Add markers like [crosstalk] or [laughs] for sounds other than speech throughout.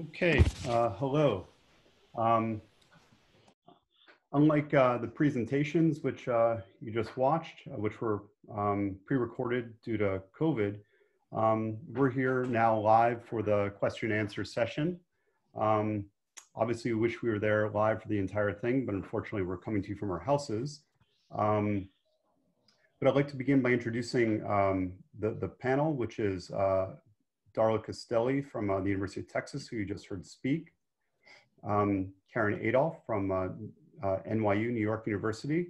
Okay, uh, hello. Um, unlike uh, the presentations which uh, you just watched, uh, which were um, pre-recorded due to COVID, um, we're here now live for the question and answer session. Um, obviously, we wish we were there live for the entire thing, but unfortunately, we're coming to you from our houses. Um, but I'd like to begin by introducing um, the, the panel, which is uh, Darla Castelli from uh, the University of Texas, who you just heard speak, um, Karen Adolph from uh, uh NYU, New York University,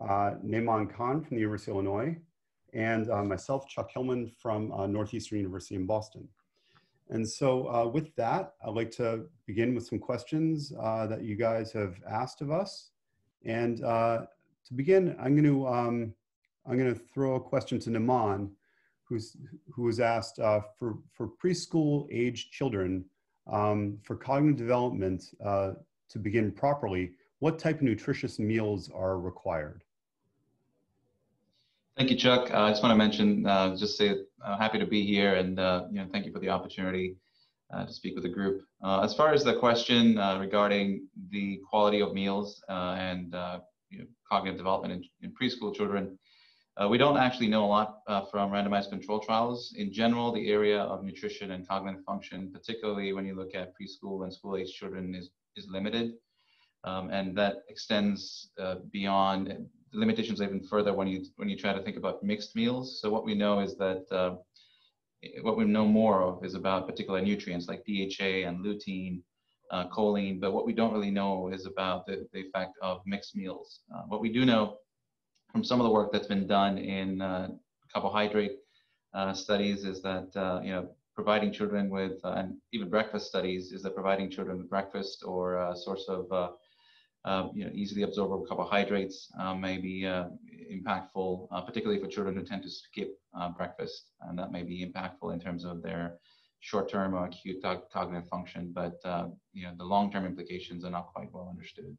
uh, Naiman Khan from the University of Illinois, and uh, myself, Chuck Hillman from Northeastern University in Boston. And so with that, I'd like to begin with some questions that you guys have asked of us. And to begin, I'm going to um, I'm going to throw a question to Naiman, who's, who was asked uh, for, for preschool age children um, for cognitive development uh, to begin properly, what type of nutritious meals are required? Thank you, Chuck. Uh, I just want to mention, uh, just say, uh, happy to be here, and you know, thank you for the opportunity to speak with the group. As far as the question regarding the quality of meals and you know, cognitive development in, in preschool children, uh, we don't actually know a lot uh, from randomized control trials. In general, the area of nutrition and cognitive function, particularly when you look at preschool and school age children, is, is limited. Um, and that extends uh, beyond the limitations even further when you, when you try to think about mixed meals. So what we know is that uh, what we know more of is about particular nutrients like DHA and lutein, uh, choline, but what we don't really know is about the, the effect of mixed meals. Uh, what we do know from some of the work that's been done in uh, carbohydrate uh, studies is that uh, you know providing children with uh, and even breakfast studies is that providing children with breakfast or a source of uh, you know easily absorbable carbohydrates may be impactful, particularly for children who tend to skip breakfast, and that may be impactful in terms of their short-term or acute cognitive function, but you know the long-term implications are not quite well understood.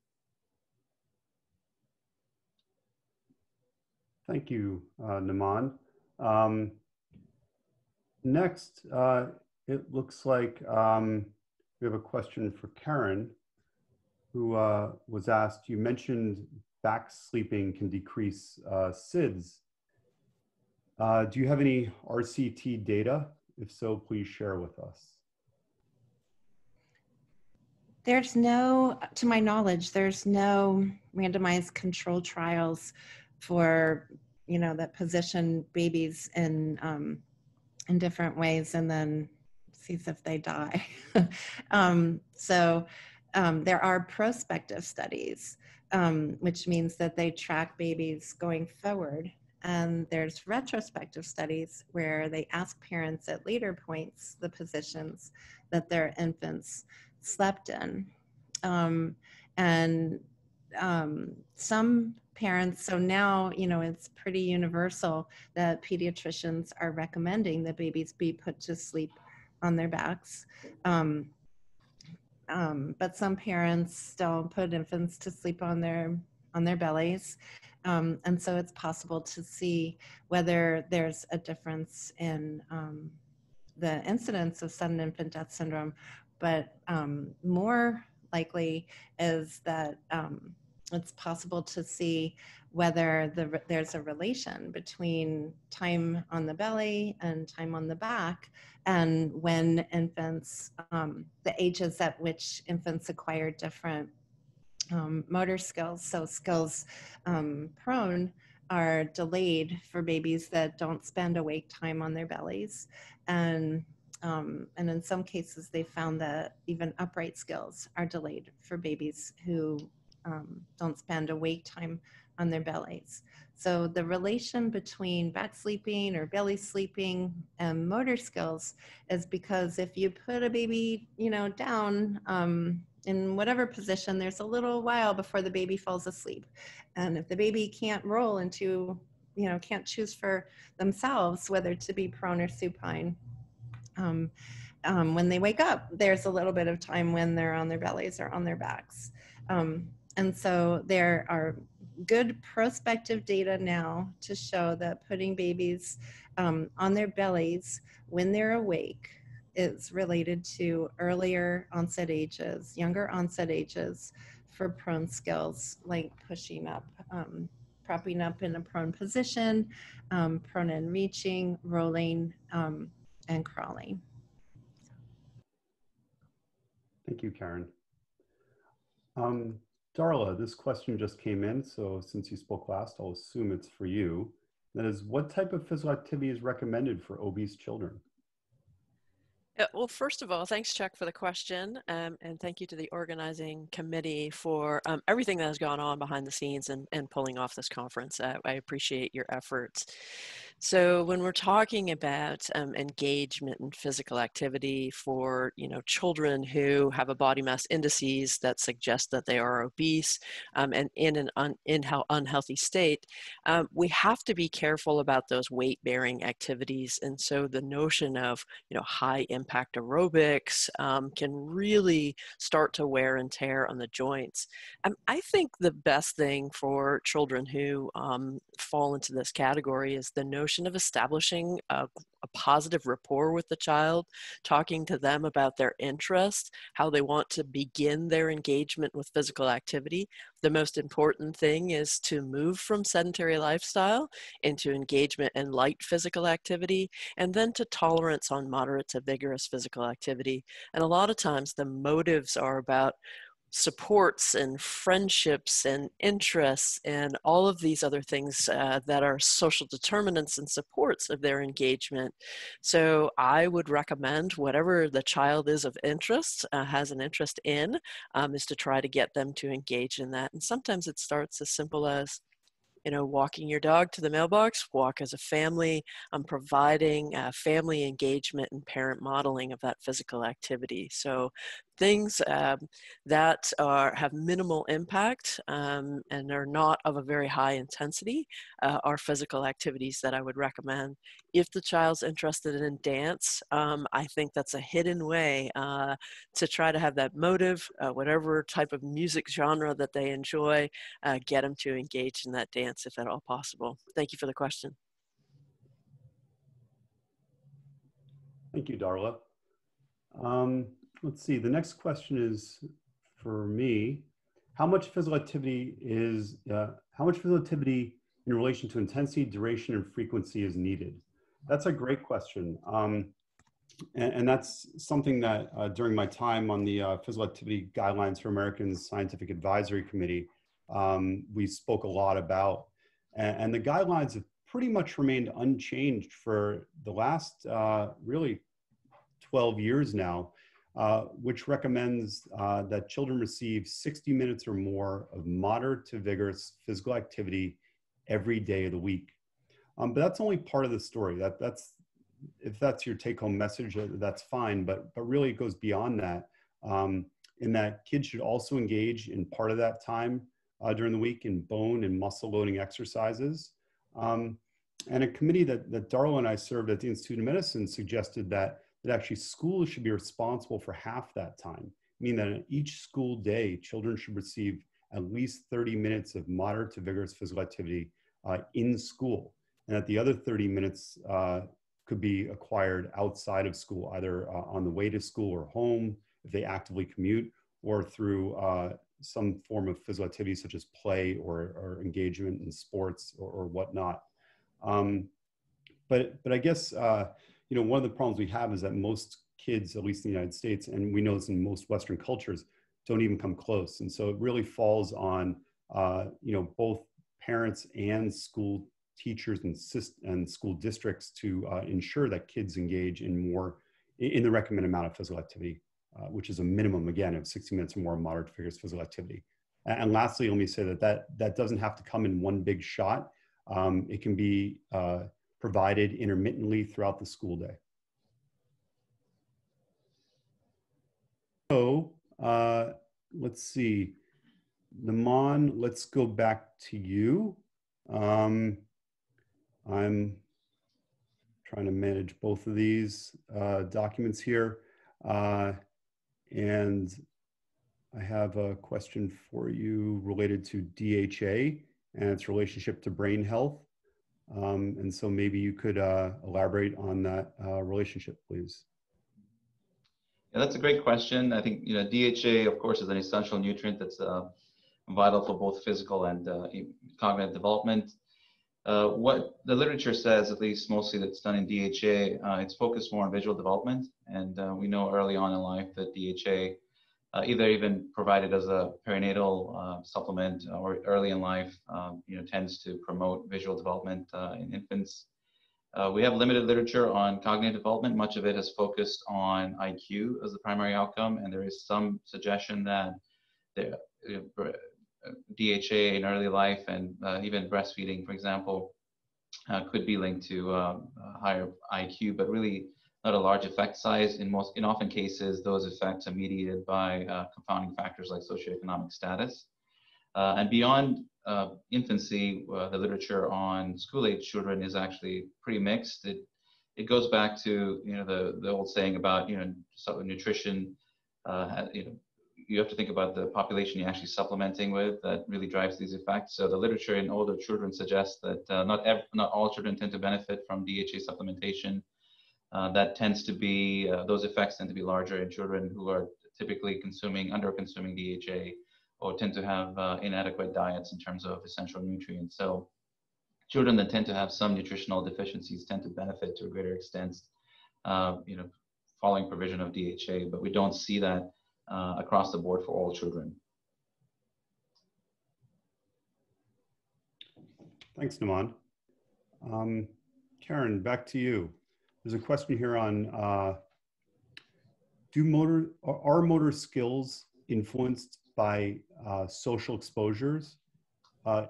Thank you, uh, Naiman. Um, next, uh, it looks like um, we have a question for Karen, who uh, was asked, you mentioned back sleeping can decrease uh, SIDS. Uh, do you have any RCT data? If so, please share with us. There's no, to my knowledge, there's no randomized control trials for you know that position babies in um, in different ways and then sees if they die. [laughs] Um, so um, there are prospective studies um, which means that they track babies going forward. And there's retrospective studies where they ask parents at later points the positions that their infants slept in. Um, and um, some parents so now you know it's pretty universal that pediatricians are recommending that babies be put to sleep on their backs. Um, um, but some parents still put infants to sleep on their on their bellies. Um, and so it's possible to see whether there's a difference in um, the incidence of sudden infant death syndrome. But um, more likely is that um, it's possible to see whether the, there's a relation between time on the belly and time on the back and when infants, um, the ages at which infants acquire different um, motor skills. So skills um, prone are delayed for babies that don't spend awake time on their bellies. And um, and in some cases, they found that even upright skills are delayed for babies who um, don't spend awake time on their bellies. So the relation between back sleeping or belly sleeping and motor skills is because if you put a baby, you know, down um, in whatever position, there's a little while before the baby falls asleep. And if the baby can't roll into, you know, can't choose for themselves whether to be prone or supine, um, um, when they wake up, there's a little bit of time when they're on their bellies or on their backs. Um, and so there are good prospective data now to show that putting babies um, on their bellies when they're awake is related to earlier onset ages, younger onset ages for prone skills like pushing up, um, propping up in a prone position, um, prone and reaching, rolling, um, and crawling. Thank you, Karen. Um, Darla, this question just came in, so since you spoke last, I'll assume it's for you. That is, what type of physical activity is recommended for obese children? Yeah, well, first of all, thanks, Chuck, for the question. Um, and thank you to the organizing committee for um, everything that has gone on behind the scenes and, and pulling off this conference. Uh, I appreciate your efforts. So when we're talking about um, engagement and physical activity for you know children who have a body mass indices that suggest that they are obese um, and in an un, in how unhealthy state, um, we have to be careful about those weight bearing activities. And so the notion of you know high impact aerobics um, can really start to wear and tear on the joints. Um, I think the best thing for children who um, fall into this category is the notion notion of establishing a, a positive rapport with the child, talking to them about their interests, how they want to begin their engagement with physical activity. The most important thing is to move from sedentary lifestyle into engagement and light physical activity, and then to tolerance on moderate to vigorous physical activity. And a lot of times the motives are about supports and friendships and interests and all of these other things uh, that are social determinants and supports of their engagement. So I would recommend whatever the child is of interest, uh, has an interest in, um, is to try to get them to engage in that. And sometimes it starts as simple as you know, walking your dog to the mailbox, walk as a family, I'm providing uh, family engagement and parent modeling of that physical activity. So things um, that are, have minimal impact um, and are not of a very high intensity uh, are physical activities that I would recommend. If the child's interested in dance, um, I think that's a hidden way uh, to try to have that motive, uh, whatever type of music genre that they enjoy, uh, get them to engage in that dance if at all possible. Thank you for the question. Thank you, Darla. Um, let's see, the next question is for me. How much physical activity is, uh, how much physical activity in relation to intensity, duration, and frequency is needed? That's a great question. Um, and, and, that's something that uh, during my time on the uh, Physical Activity Guidelines for Americans Scientific Advisory Committee, um, we spoke a lot about. And, and, the guidelines have pretty much remained unchanged for the last uh, really 12 years now. Uh, which recommends uh, that children receive 60 minutes or more of moderate to vigorous physical activity every day of the week. Um, but that's only part of the story. That, that's, if that's your take home message, uh, that's fine. But, but really, it goes beyond that, um, in that kids should also engage in part of that time uh, during the week in bone and muscle loading exercises. Um, and a committee that, that Darla and I served at the Institute of Medicine suggested that that actually schools should be responsible for half that time, meaning that in each school day, children should receive at least 30 minutes of moderate to vigorous physical activity uh, in school. And that the other 30 minutes uh, could be acquired outside of school, either uh, on the way to school or home, if they actively commute, or through uh, some form of physical activity such as play or, or engagement in sports or, or whatnot. Um, but, but I guess uh, you know, one of the problems we have is that most kids, at least in the United States, and we know this in most Western cultures, don't even come close. And so it really falls on, uh, you know, both parents and school teachers and, and school districts to uh, ensure that kids engage in more, in the recommended amount of physical activity, uh, which is a minimum, again, of 60 minutes or more moderate vigorous physical activity. And lastly, let me say that that, that doesn't have to come in one big shot. Um, it can be uh, provided intermittently throughout the school day. So uh, let's see, Naiman, let's go back to you. Um, I'm trying to manage both of these uh, documents here. Uh, and I have a question for you related to DHA and its relationship to brain health. Um, and so maybe you could uh, elaborate on that uh, relationship, please. Yeah, that's a great question. I think you know DHA, of course, is an essential nutrient that's uh, vital for both physical and uh, cognitive development. Uh, what the literature says, at least mostly that's done in DHA, uh, it's focused more on visual development. And we know early on in life that DHA, uh, either even provided as a perinatal uh, supplement or early in life, um, you know, tends to promote visual development in infants. we have limited literature on cognitive development. Much of it has focused on IQ as the primary outcome, and there is some suggestion that the DHA in early life and uh, even breastfeeding, for example, uh, could be linked to higher IQ, but really not a large effect size. In most, in often cases, those effects are mediated by uh, confounding factors like socioeconomic status. Uh, and beyond uh, infancy, uh, the literature on school-age children is actually pretty mixed. It, it goes back to you know the, the old saying about you know nutrition you know you have to think about the population you're actually supplementing with that really drives these effects. So the literature in older children suggests that uh, not ev- not all children tend to benefit from DHA supplementation. Uh, that tends to be uh, those effects tend to be larger in children who are typically consuming under consuming DHA or tend to have uh, inadequate diets in terms of essential nutrients. So children that tend to have some nutritional deficiencies tend to benefit to a greater extent, uh, you know, following provision of DHA. But we don't see that uh, across the board for all children. Thanks, Naiman. Um, Karen, back to you. There's a question here on, uh, do motor, are motor skills influenced by uh, social exposures? Uh,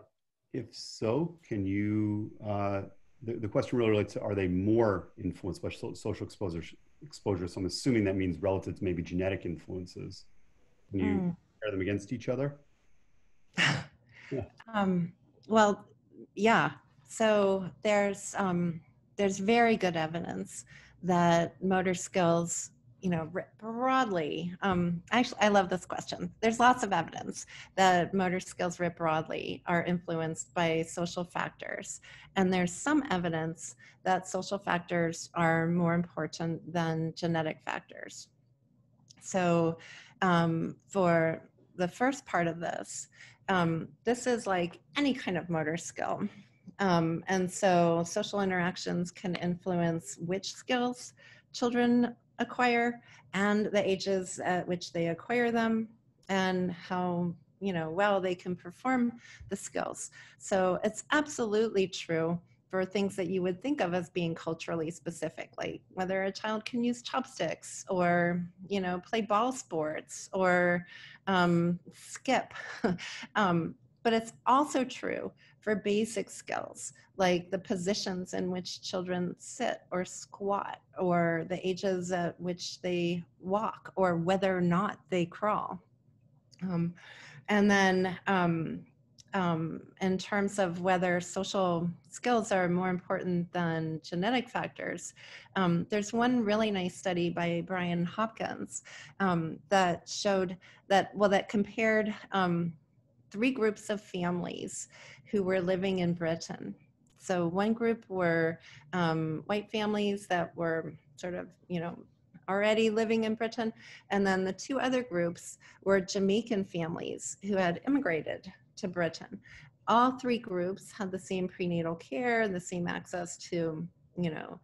if so, can you, uh, the, the question really relates to, are they more influenced by social exposures, exposure. So I'm assuming that means relative to maybe genetic influences. Can you mm. compare them against each other? yeah. [laughs] um, well, yeah. So there's um, there's very good evidence that motor skills you know, broadly, um, actually, I love this question. There's lots of evidence that motor skills broadly are influenced by social factors. And there's some evidence that social factors are more important than genetic factors. So um, for the first part of this, um, this is like any kind of motor skill. Um, and so social interactions can influence which skills children acquire and the ages at which they acquire them and how you know well they can perform the skills. So it's absolutely true for things that you would think of as being culturally specific like whether a child can use chopsticks or you know play ball sports or um, skip. [laughs] Um, but it's also true for basic skills like the positions in which children sit or squat or the ages at which they walk or whether or not they crawl. Um, and then um, um, in terms of whether social skills are more important than genetic factors, um, there's one really nice study by Brian Hopkins um, that showed that, well, that compared um, three groups of families who were living in Britain. So one group were um, white families that were sort of, you know, already living in Britain. And then the two other groups were Jamaican families who had immigrated to Britain. All three groups had the same prenatal care, the same access to, you know,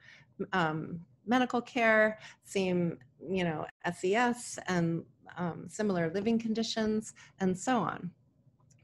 um, medical care, same, you know, SES and um, similar living conditions, and so on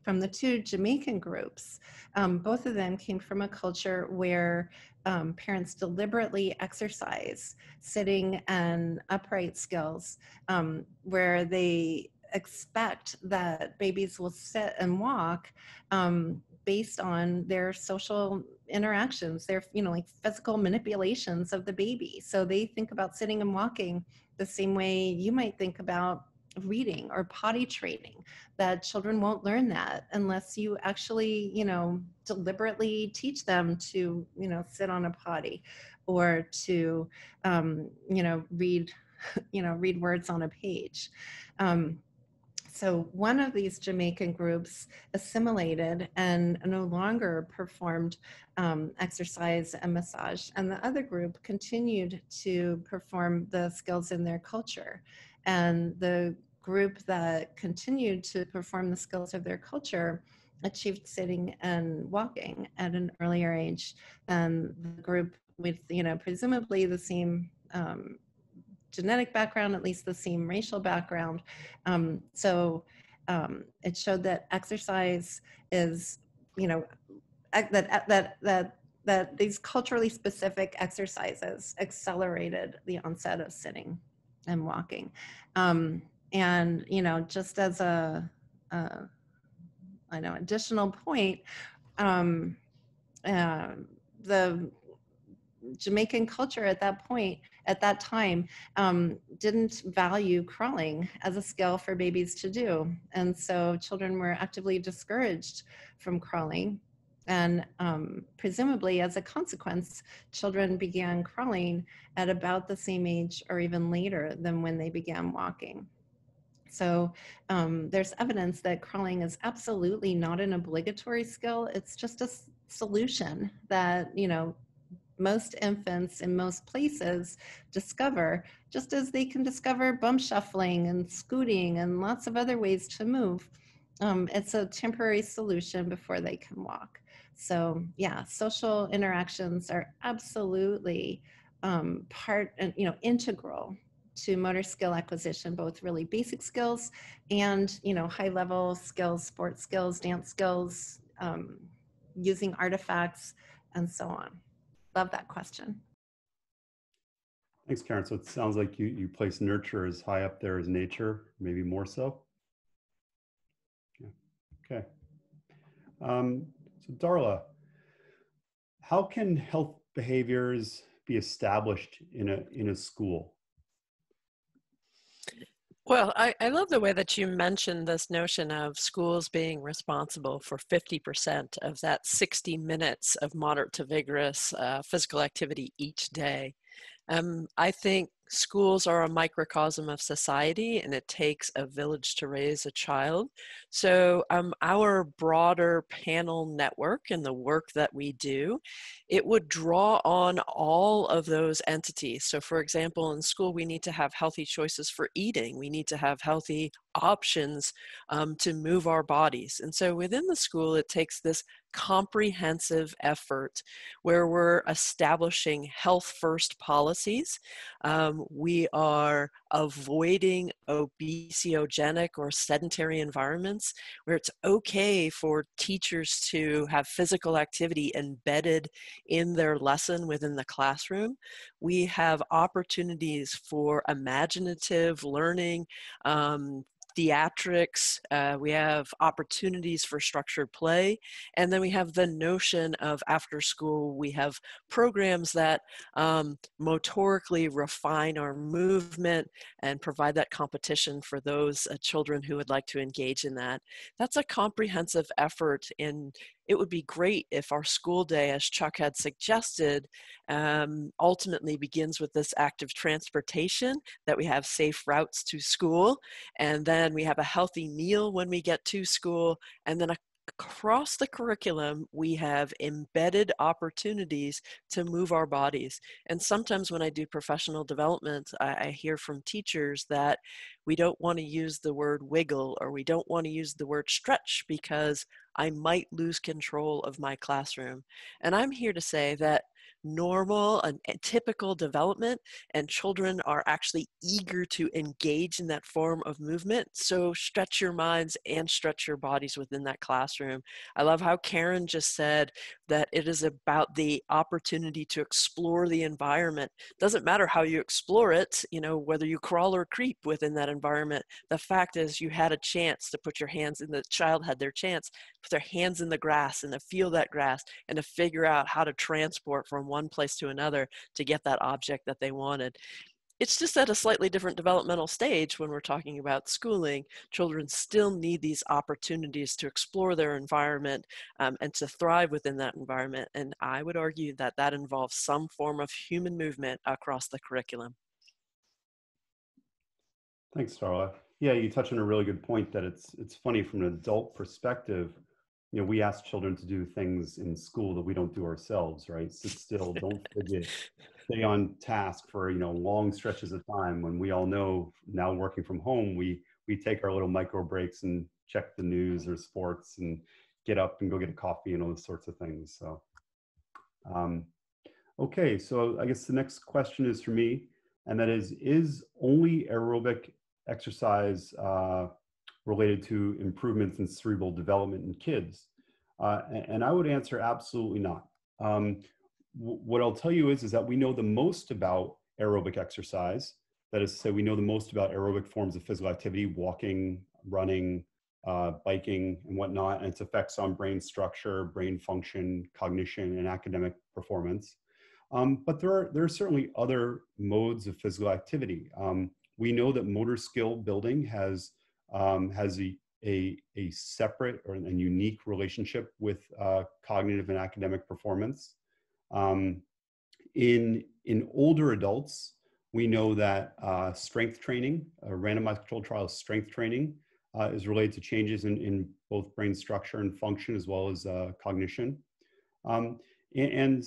from the two Jamaican groups, um, both of them came from a culture where um, parents deliberately exercise sitting and upright skills, um, where they expect that babies will sit and walk um, based on their social interactions, their you know like physical manipulations of the baby. So they think about sitting and walking the same way you might think about reading or potty training that children won't learn that unless you actually you know deliberately teach them to you know sit on a potty or to um, you know read [laughs] you know read words on a page um, so one of these Jamaican groups assimilated and no longer performed um, exercise and massage, and the other group continued to perform the skills in their culture. And the group that continued to perform the skills of their culture achieved sitting and walking at an earlier age than the group with, you know, presumably the same um, genetic background, at least the same racial background. Um, so um, it showed that exercise is, you know, that that that that these culturally specific exercises accelerated the onset of sitting and walking. Um, and you know, just as a, a I know additional point, um, uh, the Jamaican culture at that point, at that time, um, didn't value crawling as a skill for babies to do. And so children were actively discouraged from crawling. And um, presumably, as a consequence, children began crawling at about the same age or even later than when they began walking. So um, there's evidence that crawling is absolutely not an obligatory skill. It's just a solution that, you know, most infants in most places discover, just as they can discover bump shuffling and scooting and lots of other ways to move. Um, it's a temporary solution before they can walk. So yeah, social interactions are absolutely um, part and you know integral to motor skill acquisition, both really basic skills and you know high level skills, sports skills, dance skills, um, using artifacts, and so on. Love that question. Thanks, Karen. So it sounds like you, you place nurture as high up there as nature, maybe more so. Yeah. Okay. Um, so Darla, how can health behaviors be established in a, in a school? Well, I, I love the way that you mentioned this notion of schools being responsible for 50% of that 60 minutes of moderate to vigorous uh, physical activity each day. Um, I think schools are a microcosm of society and it takes a village to raise a child. So um, our broader panel network and the work that we do, it would draw on all of those entities. So for example, in school, we need to have healthy choices for eating. We need to have healthy options um, to move our bodies. And so within the school, it takes this comprehensive effort where we're establishing health first policies. Um, we are avoiding obesogenic or sedentary environments where it's okay for teachers to have physical activity embedded in their lesson within the classroom. We have opportunities for imaginative learning, um, theatrics, uh, we have opportunities for structured play, and then we have the notion of after school, we have programs that um, motorically refine our movement and provide that competition for those uh, children who would like to engage in that. That's a comprehensive effort in it would be great if our school day, as Chuck had suggested, um, ultimately begins with this active transportation, that we have safe routes to school, and then we have a healthy meal when we get to school, and then a across the curriculum, we have embedded opportunities to move our bodies. And sometimes when I do professional development, I, I, hear from teachers that we don't want to use the word wiggle or we don't want to use the word stretch because I might lose control of my classroom. And I'm here to say that normal and, eh, typical development and children are actually eager to engage in that form of movement. So stretch your minds and stretch your bodies within that classroom. I love how karen just said that it is about the opportunity to explore the environment. Doesn't matter how you explore it you know whether you crawl or creep within that environment the fact is you had a chance to put your hands in the child had their chance put their hands in the grass and to feel that grass and to figure out how to transport from one place to another to get that object that they wanted. It's just at a slightly different developmental stage when we're talking about schooling. Children still need these opportunities to explore their environment um, and to thrive within that environment. And I would argue that that involves some form of human movement across the curriculum. Thanks, Darla. Yeah, you touch on a really good point that it's it's funny from an adult perspective. You know, we ask children to do things in school that we don't do ourselves, right? Sit still, [laughs] don't fidget, stay on task for you know long stretches of time. When we all know now working from home, we we take our little micro breaks and check the news or sports and get up and go get a coffee and all those sorts of things. So, um, okay, so I guess the next question is for me, and that is: Is only aerobic exercise uh, related to improvements in cerebral development in kids? Uh, and I would answer absolutely not. Um, what I'll tell you is, is that we know the most about aerobic exercise. That is to say, we know the most about aerobic forms of physical activity, walking, running, uh, biking, and whatnot, and its effects on brain structure, brain function, cognition, and academic performance. Um, but there are, there are certainly other modes of physical activity. Um, we know that motor skill building has, um, has a, a, a, separate or a unique relationship with uh, cognitive and academic performance. Um, in, in older adults, we know that uh, strength training, a randomized controlled trial strength training, uh, is related to changes in, in both brain structure and function as well as uh, cognition. Um, and,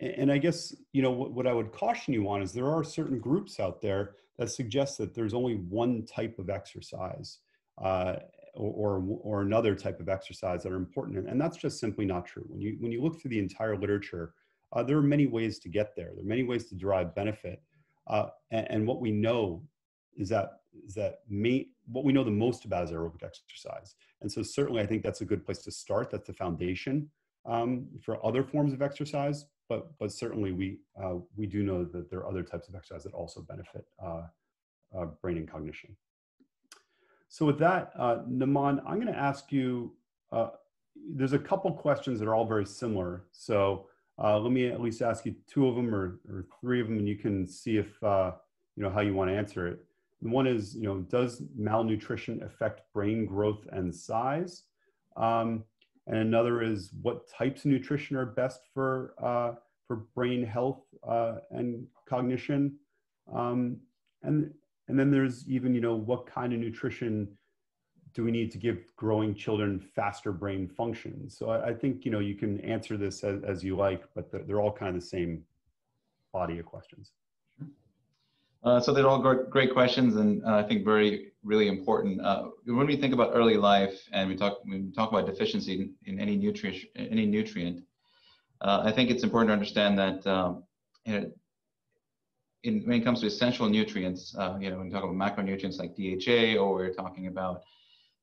and I guess, you know, what, what I would caution you on is there are certain groups out there that suggests that there's only one type of exercise uh, or, or, or, another type of exercise that are important. And that's just simply not true. When you, when you look through the entire literature, uh, there are many ways to get there. There are many ways to derive benefit. Uh, and, and, what we know is that is that may, what we know the most about is aerobic exercise. And so certainly I think that's a good place to start. That's the foundation um, for other forms of exercise, but, but certainly we, uh, we do know that there are other types of exercise that also benefit uh, uh, brain and cognition. So with that, uh, Naiman, I'm gonna ask you, uh, there's a couple questions that are all very similar. So uh, let me at least ask you two of them or, or three of them and you can see if, you know, how you wanna answer it. One is, you know, does malnutrition affect brain growth and size? Um, and another is what types of nutrition are best for, uh, for brain health uh, and cognition. Um, and, and then there's even, you know, what kind of nutrition do we need to give growing children faster brain function? So I, I think, you know, you can answer this as, as you like, but they're, they're all kind of the same body of questions. Uh, so they're all great questions, and uh, I think very, really important. Uh, when we think about early life, and we talk, we talk about deficiency in, in any nutrient, any nutrient, uh, I think it's important to understand that um, in, when it comes to essential nutrients, uh, you know, when we talk about macronutrients like DHA, or we're talking about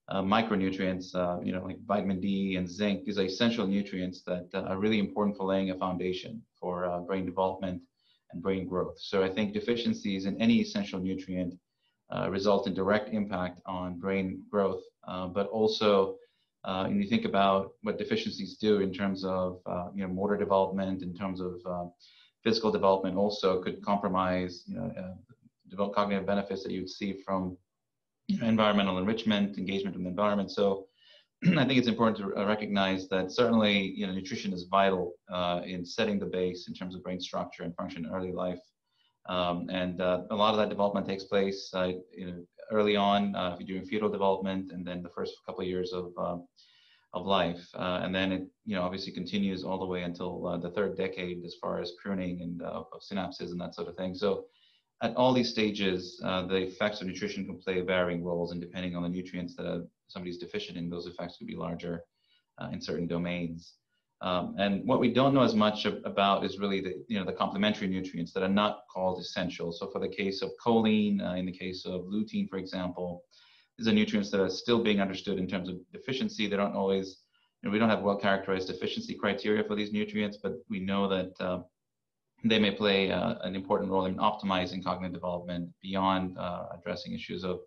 micronutrients, you know, like vitamin D and zinc, these are essential nutrients that are really important for laying a foundation for brain development and brain growth. So I think deficiencies in any essential nutrient uh, result in direct impact on brain growth, uh, but also uh, when you think about what deficiencies do in terms of uh, you know motor development, in terms of uh, physical development, also could compromise you know uh, develop cognitive benefits that you would see from environmental enrichment, engagement with the environment. So [clears throat] I think it's important to uh, recognize that certainly, you know, nutrition is vital uh, in setting the base in terms of brain structure and function in early life. Um, and uh, a lot of that development takes place uh, you know, early on uh, if you're doing fetal development and then the first couple of years of, uh, of life. and then it, you know, obviously continues all the way until the third decade as far as pruning and synapses and that sort of thing. So at all these stages, uh, the effects of nutrition can play varying roles, and depending on the nutrients that somebody's deficient in, those effects could be larger uh, in certain domains. Um, and what we don't know as much about is really the, you know, the complementary nutrients that are not called essential. So for the case of choline, uh, in the case of lutein, for example, these are nutrients that are still being understood in terms of deficiency. They don't always, you know, we don't have well-characterized deficiency criteria for these nutrients, but we know that uh, they may play uh, an important role in optimizing cognitive development beyond uh, addressing issues of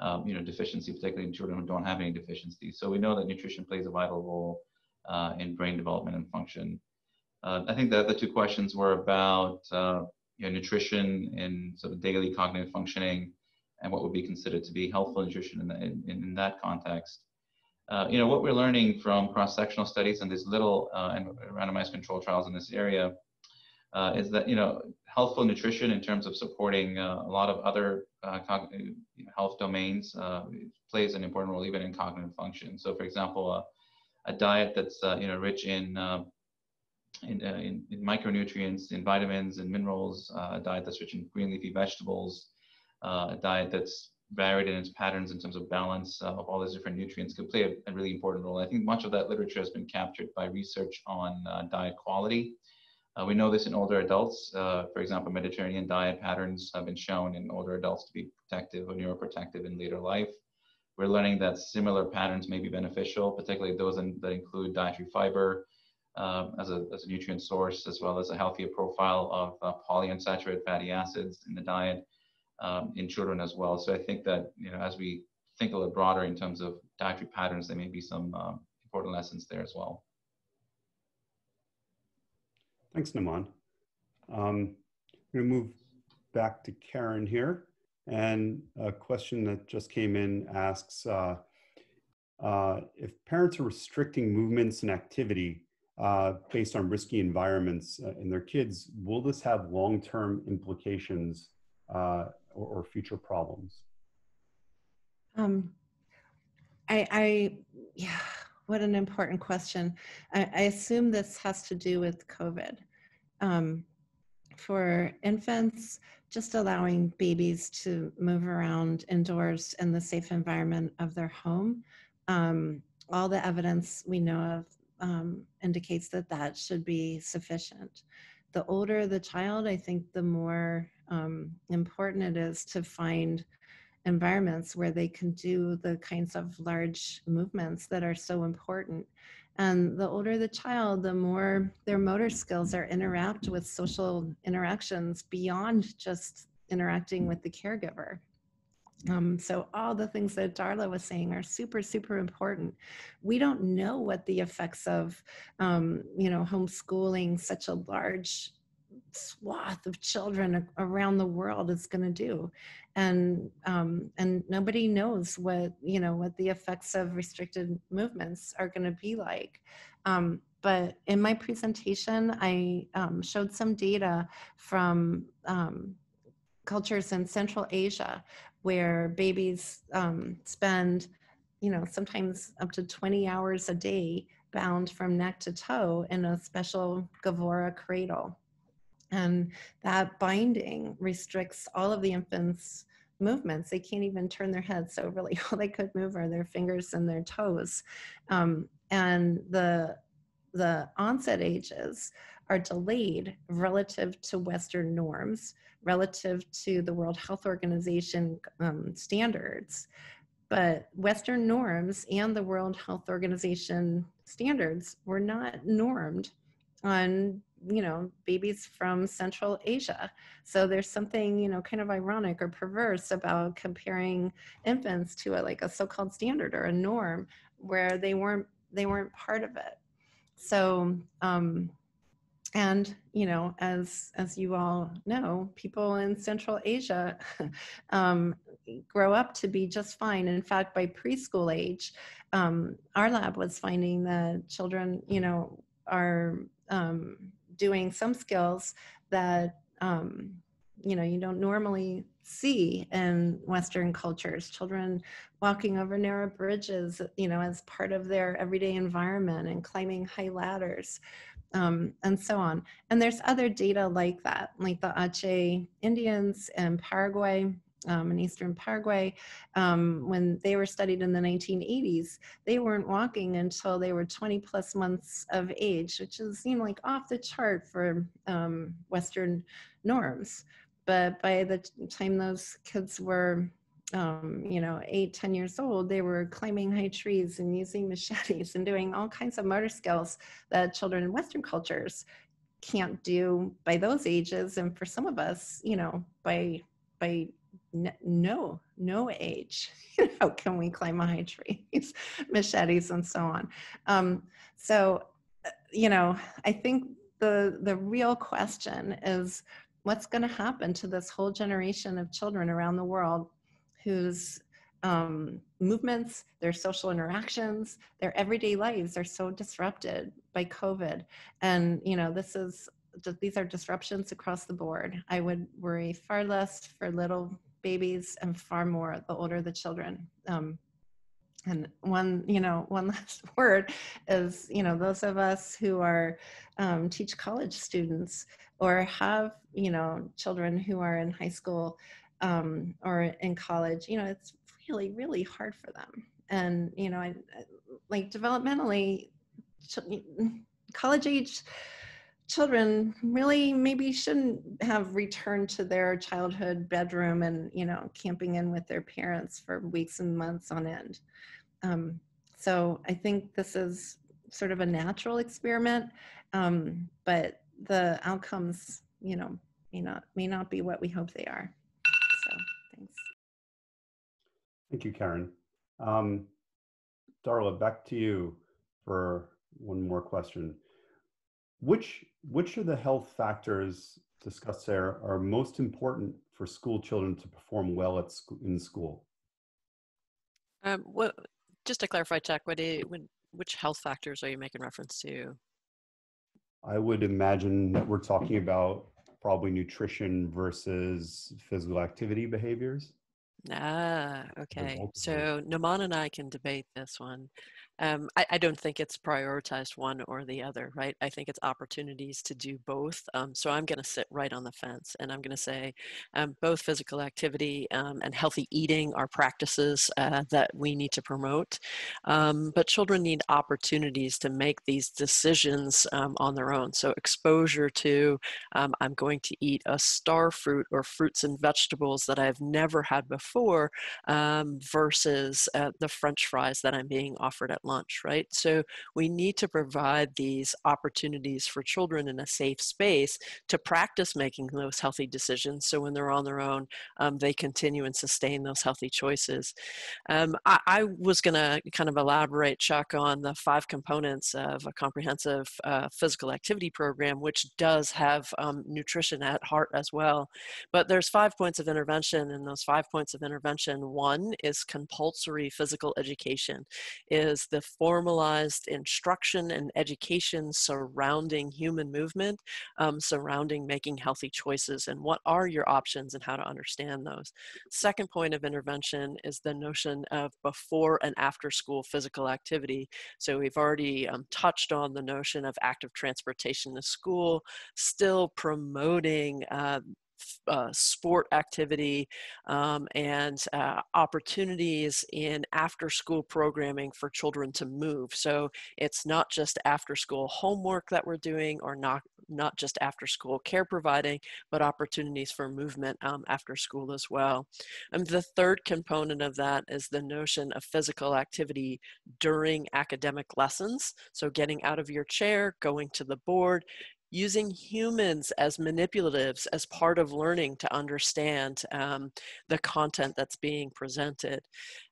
um, you know, deficiency, particularly in children who don't have any deficiencies. So we know that nutrition plays a vital role uh, in brain development and function. Uh, I think that the other two questions were about uh, you know, nutrition and sort of daily cognitive functioning and what would be considered to be healthful nutrition in, the, in, in that context. Uh, you know, what we're learning from cross-sectional studies and these little and randomized control trials in this area uh, is that you know healthful nutrition in terms of supporting uh, a lot of other uh, health domains uh, plays an important role even in cognitive function. So, for example, a diet that's you know rich in in, uh, in, in, micronutrients, in vitamins and minerals, uh, a diet that's rich in green leafy vegetables, uh, a diet that's varied in its patterns in terms of balance of all these different nutrients could play a, a, really important role. I think much of that literature has been captured by research on diet quality uh, we know this in older adults. Uh, for example, Mediterranean diet patterns have been shown in older adults to be protective or neuroprotective in later life. We're learning that similar patterns may be beneficial, particularly those in, that include dietary fiber uh, as, a, as a nutrient source, as well as a healthier profile of uh, polyunsaturated fatty acids in the diet um, in children as well. So I think that you know, as we think a little broader in terms of dietary patterns, there may be some uh, important lessons there as well. Thanks, Naiman. Um, I'm going to move back to Karen here. And a question that just came in asks uh, uh, if parents are restricting movements and activity uh, based on risky environments uh, in their kids, will this have long term implications uh, or, or, future problems? Um, I, I, yeah, what an important question. I, I assume this has to do with COVID. Um, for infants, just allowing babies to move around indoors in the safe environment of their home. Um, all the evidence we know of um, indicates that that should be sufficient. The older the child, I think the more um, important it is to find environments where they can do the kinds of large movements that are so important and the older the child, the more their motor skills are interact with social interactions beyond just interacting with the caregiver. Um, so all the things that Darla was saying are super, super important. We don't know what the effects of, um, you know, homeschooling such a large swath of children around the world is going to do and um, and nobody knows what you know what the effects of restricted movements are going to be like. Um, but in my presentation i um, showed some data from um, cultures in central asia where babies um, spend you know sometimes up to 20 hours a day bound from neck to toe in a special gahvora cradle and that binding restricts all of the infant's movements. They can't even turn their heads. So really [laughs] all they could move are their fingers and their toes. Um, and the, the onset ages are delayed relative to Western norms, relative to the World Health Organization um, standards. But Western norms and the World Health Organization standards were not normed on you know babies from central asia. So there's something you know kind of ironic or perverse about comparing infants to a like a so-called standard or a norm where they weren't they weren't part of it. So um and you know as as you all know people in central asia [laughs] um, grow up to be just fine. In fact by preschool age um, our lab was finding that children you know are um, doing some skills that um, you know you don't normally see in western cultures. Children walking over narrow bridges you know as part of their everyday environment and climbing high ladders um, and so on. And there's other data like that like the ache indians in paraguay um, in eastern Paraguay, um, when they were studied in the 1980s, they weren't walking until they were 20 plus months of age, which is seemed like off the chart for um, Western norms. But by the time those kids were um, you know, eight, ten years old, they were climbing high trees and using [laughs] machetes and doing all kinds of motor skills that children in Western cultures can't do by those ages. And for some of us, you know, by by no, no age. [laughs] How can we climb high trees, [laughs] machetes, and so on? Um, so, uh, you know, I think the the real question is what's going to happen to this whole generation of children around the world whose um, movements, their social interactions, their everyday lives are so disrupted by COVID. And, you know, this is these are disruptions across the board. I would worry far less for little babies and far more the older the children. Um, and one, you know, [laughs] one last word is, you know, those of us who are um, teach college students or have, you know, children who are in high school um, or in college, you know, it's really, really hard for them. And, you know, I, like developmentally, college age children really maybe shouldn't have returned to their childhood bedroom and you know camping in with their parents for weeks and months on end. Um, so i think this is sort of a natural experiment um, but the outcomes you know may not may not be what we hope they are. So thanks. Thank you karen. Um, darla back to you for one more question which which of the health factors discussed there are most important for school children to perform well at school, in school? Um, well, just to clarify, Chuck, what you, when, which health factors are you making reference to? I would imagine that we're talking about probably nutrition versus physical activity behaviors. Ah, okay. So Naiman and I can debate this one. Um, I, I, don't think it's prioritized one or the other, right? I think it's opportunities to do both. Um, so I'm going to sit right on the fence and I'm going to say um, both physical activity um, and healthy eating are practices uh, that we need to promote. Um, but children need opportunities to make these decisions um, on their own. So exposure to I'm going to eat a star fruit or fruits and vegetables that I've never had before versus uh, the French fries that I'm being offered at lunch, right? So we need to provide these opportunities for children in a safe space to practice making those healthy decisions. So when they're on their own, um, they continue and sustain those healthy choices. Um, I, I, was going to kind of elaborate, Chuck, on the five components of a comprehensive uh, physical activity program, which does have um, nutrition at heart as well. But there's five points of intervention, and those five points of intervention, one is compulsory physical education, is the formalized instruction and education surrounding human movement, um, surrounding making healthy choices, and what are your options and how to understand those. Second point of intervention is the notion of before and after school physical activity. So we've already um, touched on the notion of active transportation to school, still promoting uh, uh, sport activity um, and uh, opportunities in after school programming for children to move. So it's not just after school homework that we're doing or not, not just after school care providing, but opportunities for movement um, after school as well. And the third component of that is the notion of physical activity during academic lessons. So getting out of your chair, going to the board, using humans as manipulatives as part of learning to understand um, the content that's being presented.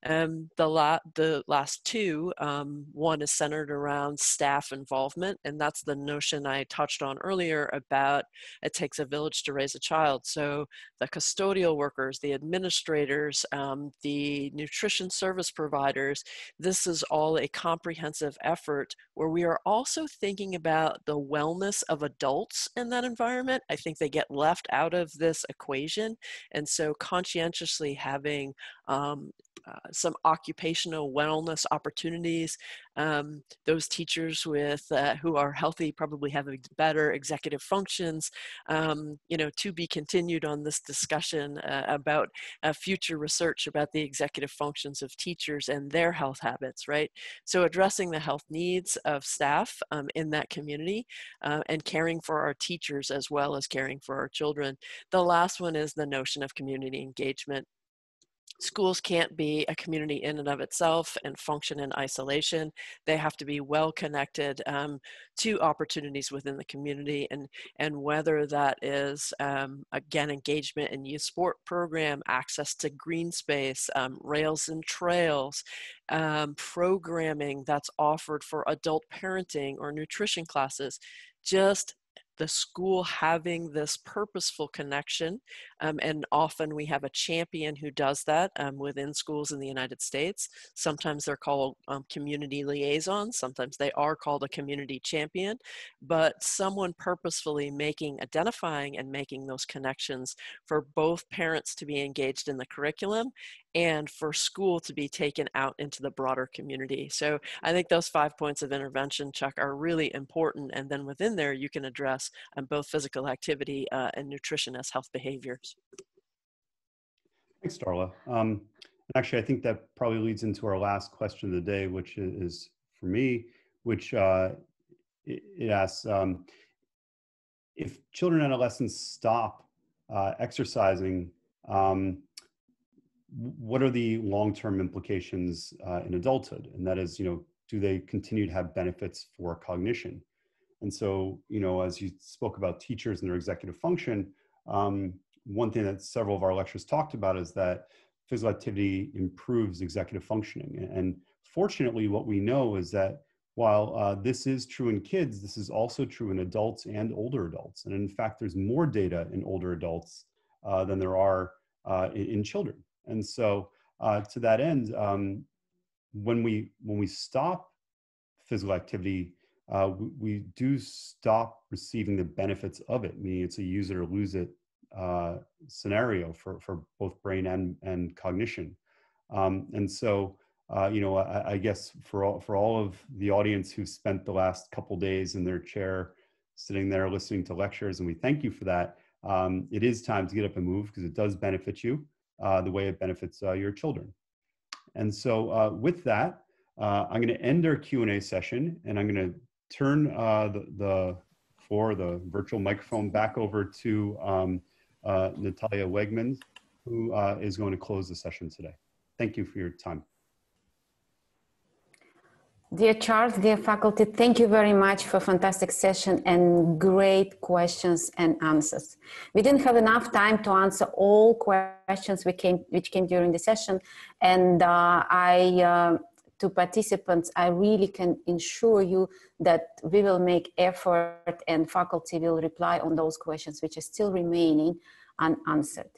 Um, the, la- the last two, um, one is centered around staff involvement, and that's the notion I touched on earlier about it takes a village to raise a child. So the custodial workers, the administrators, um, the nutrition service providers, this is all a comprehensive effort where we are also thinking about the wellness of adults in that environment. I think they get left out of this equation. And so conscientiously having um, uh, some occupational wellness opportunities. Um, those teachers with uh, who are healthy probably have better executive functions. Um, you know, to be continued on this discussion uh, about uh, future research about the executive functions of teachers and their health habits, right? So addressing the health needs of staff um, in that community uh, and caring for our teachers as well as caring for our children. The last one is the notion of community engagement schools can't be a community in and of itself and function in isolation. They have to be well connected um, to opportunities within the community and, and whether that is, um, again, engagement in youth sport program, access to green space, um, rails and trails, um, programming that's offered for adult parenting or nutrition classes, just the school having this purposeful connection. Um, and often we have a champion who does that um, within schools in the United States. Sometimes they're called um, community liaisons, sometimes they are called a community champion, but someone purposefully making, identifying, and making those connections for both parents to be engaged in the curriculum and for school to be taken out into the broader community. So I think those five points of intervention, Chuck, are really important. And then within there, you can address um, both physical activity uh, and nutrition as health behaviors. Thanks, Darla. Um, actually, I think that probably leads into our last question of the day, which is for me, which uh, it, asks um, if children and adolescents stop uh, exercising, um, what are the long-term implications uh, in adulthood? And that is, you know, do they continue to have benefits for cognition? And so, you know, as you spoke about teachers and their executive function, um, one thing that several of our lectures talked about is that physical activity improves executive functioning. And fortunately, what we know is that while uh, this is true in kids, this is also true in adults and older adults. And in fact, there's more data in older adults uh, than there are uh, in, in, children. And so uh, to that end, um, when we when we stop physical activity, uh, we, we, do stop receiving the benefits of it. Meaning, it's a use it or lose it uh, scenario for for both brain and and cognition. Um, and so, uh, you know, I, I, guess for all for all of the audience who spent the last couple days in their chair, sitting there listening to lectures, and we thank you for that. Um, it is time to get up and move because it does benefit you uh, the way it benefits uh, your children. And so uh, with that, uh, I'm going to end our Q&A session and I'm going to turn uh, the, the floor, the virtual microphone back over to um, Natalia Wegman, who is going to close the session today. Thank you for your time. Dear Charles, dear faculty, thank you very much for a fantastic session and great questions and answers. We didn't have enough time to answer all questions we came, which came during the session. And uh, I, uh, to participants, I really can ensure you that we will make effort and faculty will reply on those questions which are still remaining unanswered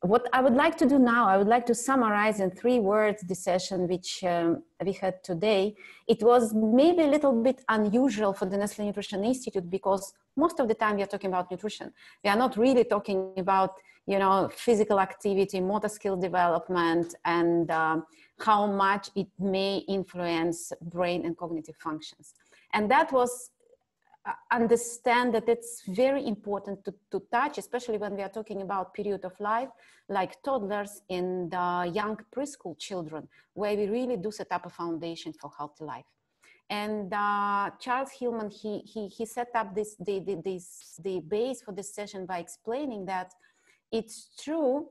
what I would like to do now, I would like to summarize in three words the session which um, we had today. It was maybe a little bit unusual for the Nestle Nutrition Institute because most of the time we are talking about nutrition. We are not really talking about, you know, physical activity, motor skill development, and um, how much it may influence brain and cognitive functions. And that was understand that it's very important to, to touch, especially when we are talking about period of life, like toddlers and young preschool children, where we really do set up a foundation for healthy life. And uh, Charles Hillman, he, he, he set up this, the, the, this, the base for this session by explaining that it's true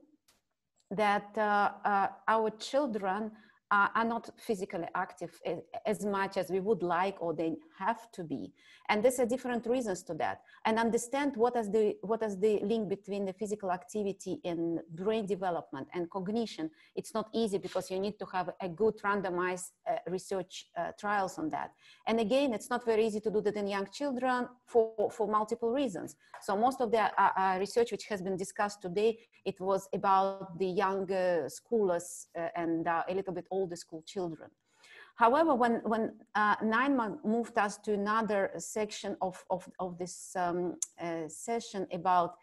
that uh, uh, our children are not physically active as, as, much as we would like or they have to be. And there's a different reasons to that. And understand what is the what is the link between the physical activity and brain development and cognition. It's not easy because you need to have a good randomized uh, research uh, trials on that. And again it's not very easy to do that in young children for for multiple reasons. So most of the uh, uh, research which has been discussed today it was about the young schoolers uh, and a little bit older school children. However, when, when uh, moved us to another section of, of, of this um, uh, session about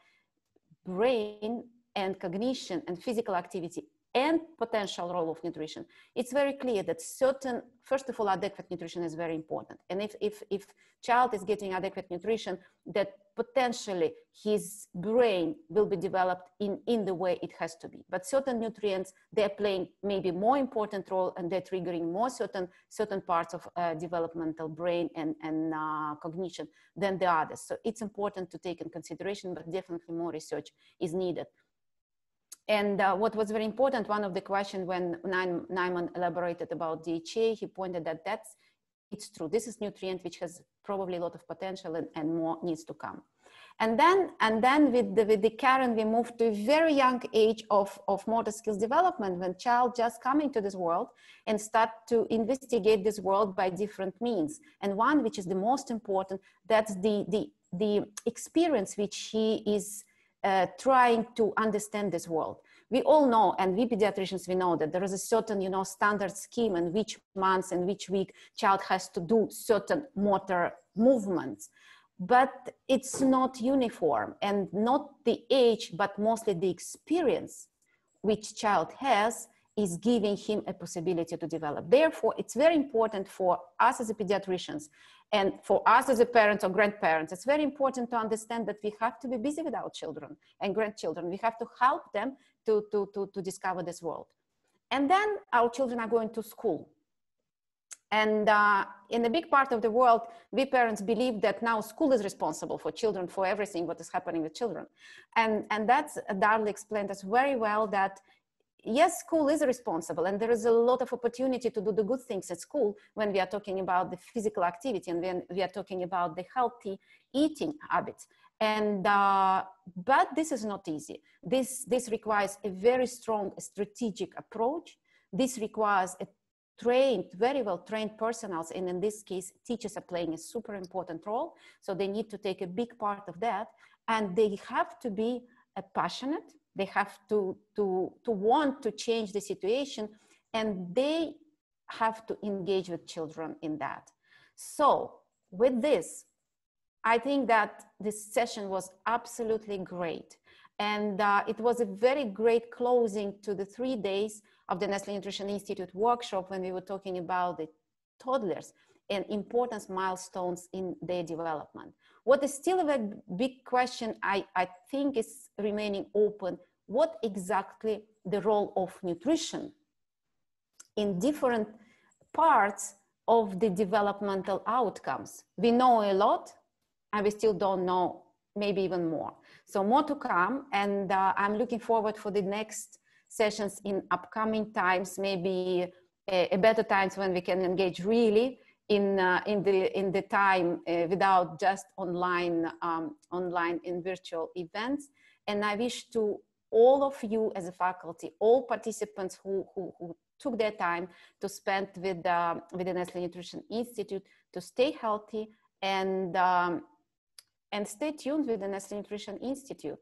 brain and cognition and physical activity and potential role of nutrition, it's very clear that certain, first of all, adequate nutrition is very important. And if, if, if child is getting adequate nutrition, that potentially his brain will be developed in, in the way it has to be. But certain nutrients, they're playing maybe more important role and they're triggering more certain, certain parts of uh, developmental brain and, and uh, cognition than the others. So it's important to take in consideration, but definitely more research is needed. And uh, what was very important, one of the questions when Naiman elaborated about DHA, he pointed that that's, it's true. This is nutrient which has probably a lot of potential and, and more needs to come. And then, and then with the, with the Karen, we moved to a very young age of, of motor skills development when child just coming to this world and start to investigate this world by different means. And one, which is the most important, that's the, the the experience which he is uh, trying to understand this world. We all know, and we pediatricians, we know that there is a certain, you know, standard scheme in which months and which week child has to do certain motor movements but it's not uniform and not the age but mostly the experience which child has is giving him a possibility to develop therefore it's very important for us as a pediatricians and for us as a parents or grandparents it's very important to understand that we have to be busy with our children and grandchildren. We have to help them to, to, to, to discover this world. And then our children are going to school. And uh, in a big part of the world, we parents believe that now school is responsible for children, for everything what is happening with children. And, and that's, Darla explained us very well that yes, school is responsible and there is a lot of opportunity to do the good things at school when we are talking about the physical activity and when we are talking about the healthy eating habits. And, uh, but this is not easy. This, this requires a very strong strategic approach. This requires a trained, very well trained personnel, and in this case, teachers are playing a super important role. So they need to take a big part of that. And they have to be passionate. They have to, to, to want to change the situation. And they have to engage with children in that. So with this, I think that this session was absolutely great. And uh, it was a very great closing to the three days of the Nestle Nutrition Institute workshop when we were talking about the toddlers and important milestones in their development. What is still a big question I, I think is remaining open, what exactly the role of nutrition in different parts of the developmental outcomes. We know a lot and we still don't know maybe even more. So more to come and uh, I'm looking forward for the next sessions in upcoming times, maybe a, a better times when we can engage really in uh, in the in the time uh, without just online um, online in virtual events. And I wish to all of you as a faculty, all participants who who, who took their time to spend with uh, with the Nestle Nutrition Institute to stay healthy and um, and stay tuned with the Nestle Nutrition Institute.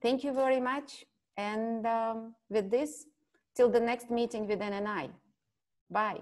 Thank you very much. And um, with this, till the next meeting with NNI. Bye.